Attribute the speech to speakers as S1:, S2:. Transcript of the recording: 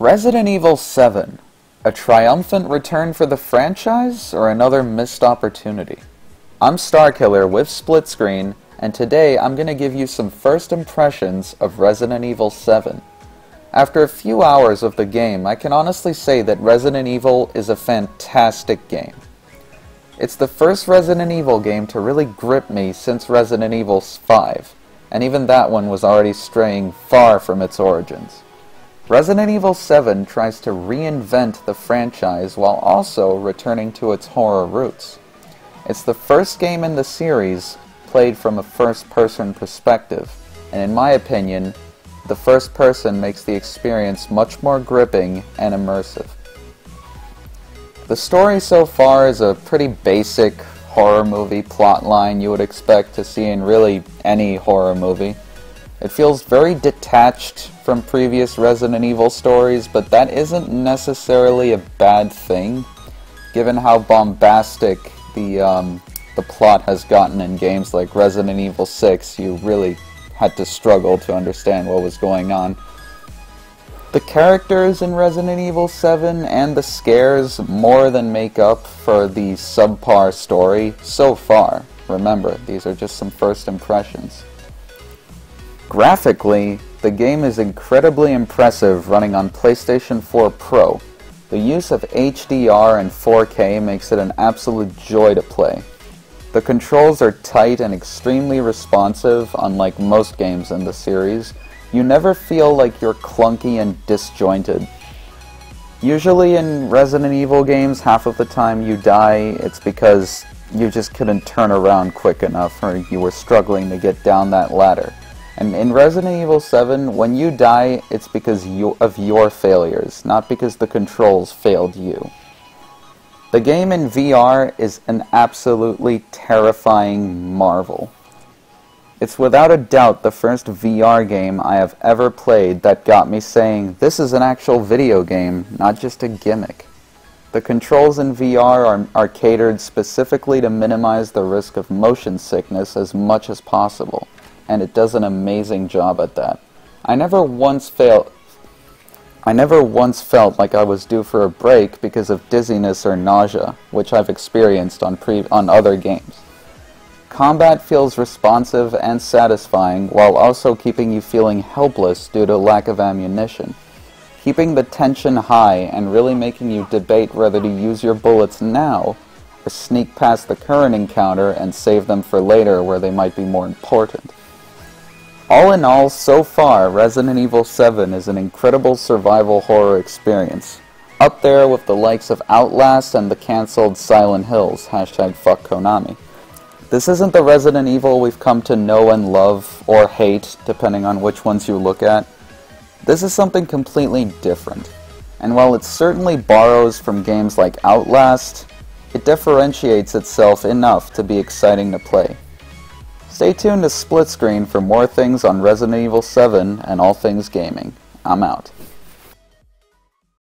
S1: Resident Evil 7. A triumphant return for the franchise or another missed opportunity? I'm Starkiller with Split Screen, and today I'm going to give you some first impressions of Resident Evil 7. After a few hours of the game, I can honestly say that Resident Evil is a fantastic game. It's the first Resident Evil game to really grip me since Resident Evil 5, and even that one was already straying far from its origins. Resident Evil 7 tries to reinvent the franchise while also returning to its horror roots. It's the first game in the series played from a first-person perspective, and in my opinion, the first person makes the experience much more gripping and immersive. The story so far is a pretty basic horror movie plotline you would expect to see in really any horror movie. It feels very detached from previous Resident Evil stories, but that isn't necessarily a bad thing, given how bombastic the um, the plot has gotten in games like Resident Evil 6. You really had to struggle to understand what was going on. The characters in Resident Evil 7 and the scares more than make up for the subpar story so far. Remember, these are just some first impressions. Graphically, the game is incredibly impressive running on PlayStation 4 Pro. The use of HDR and 4K makes it an absolute joy to play. The controls are tight and extremely responsive, unlike most games in the series. You never feel like you're clunky and disjointed. Usually in Resident Evil games, half of the time you die, it's because you just couldn't turn around quick enough or you were struggling to get down that ladder. And in Resident Evil 7, when you die, it's because you, of your failures, not because the controls failed you. The game in VR is an absolutely terrifying marvel. It's without a doubt the first VR game I have ever played that got me saying, this is an actual video game, not just a gimmick. The controls in VR are, are catered specifically to minimize the risk of motion sickness as much as possible and it does an amazing job at that. I never once felt I never once felt like I was due for a break because of dizziness or nausea, which I've experienced on pre on other games. Combat feels responsive and satisfying while also keeping you feeling helpless due to lack of ammunition. Keeping the tension high and really making you debate whether to use your bullets now or sneak past the current encounter and save them for later where they might be more important. All in all, so far, Resident Evil 7 is an incredible survival horror experience. Up there with the likes of Outlast and the cancelled Silent Hills, hashtag fuck Konami. This isn't the Resident Evil we've come to know and love, or hate, depending on which ones you look at. This is something completely different. And while it certainly borrows from games like Outlast, it differentiates itself enough to be exciting to play. Stay tuned to Split Screen for more things on Resident Evil 7 and all things gaming. I'm out.